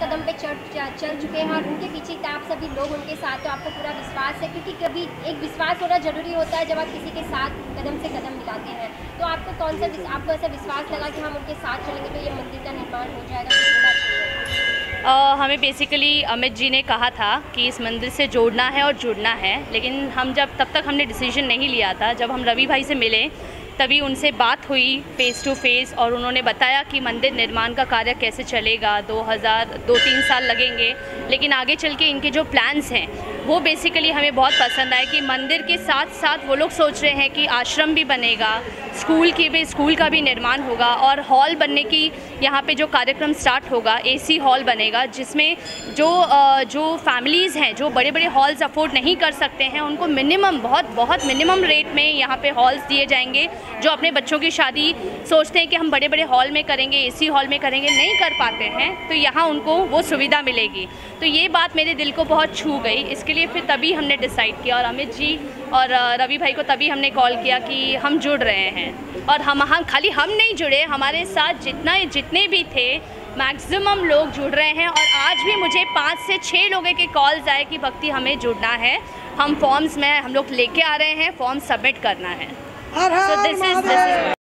कदम पे चढ़ चल चुके हैं और उनके पीछे आप सभी लोग उनके साथ तो आपको पूरा विश्वास है क्योंकि कभी एक विश्वास होना ज़रूरी होता है जब आप किसी के साथ कदम से कदम मिलाते हैं। तो आपको कौन सा आपको ऐसा विश्वास लगा कि हम उनके साथ चलेंगे तो ये मंदिर का निर्माण हो जाएगा? अ, हमें बेसिकली अमित जी ने कहा था कि इस मंदिर से जोड़ना है और जुड़ना है लेकिन हम जब तब तक हमने डिसीज़न नहीं लिया था। जब हम रवि भाई से मिले तभी उनसे बात हुई फेस टू फेस और उन्होंने बताया कि मंदिर निर्माण का कार्य कैसे चलेगा। 2000 दो तीन साल लगेंगे, लेकिन आगे चल के इनके जो प्लान्स हैं वो बेसिकली हमें बहुत पसंद आए कि मंदिर के साथ साथ वो लोग सोच रहे हैं कि आश्रम भी बनेगा स्कूल की भी स्कूल का भी निर्माण होगा और हॉल बनने की यहाँ पे जो कार्यक्रम स्टार्ट होगा एसी हॉल बनेगा, जिसमें जो जो फैमिलीज़ हैं, जो बड़े बड़े हॉल्स अफोर्ड नहीं कर सकते हैं, उनको मिनिमम बहुत बहुत मिनिमम रेट में यहाँ पे हॉल्स दिए जाएँगे, जो अपने बच्चों की शादी सोचते हैं कि हम बड़े बड़े हॉल में करेंगे एसी हॉल में करेंगे, नहीं कर पाते हैं तो यहाँ उनको वो सुविधा मिलेगी। तो ये बात मेरे दिल को बहुत छू गई। इसके लिए फिर तभी हमने डिसाइड किया और अमित जी और रवि भाई को तभी हमने कॉल किया कि हम जुड़ रहे हैं। और हम हम खाली हम नहीं जुड़े हमारे साथ जितना जितने भी थे मैक्सिमम लोग जुड़ रहे हैं और आज भी मुझे पाँच से छः लोगों के कॉल्स आए कि भक्ति हमें जुड़ना है। हम फॉर्म्स में हम लोग लेके आ रहे हैं फॉर्म सबमिट करना है। So her this is this is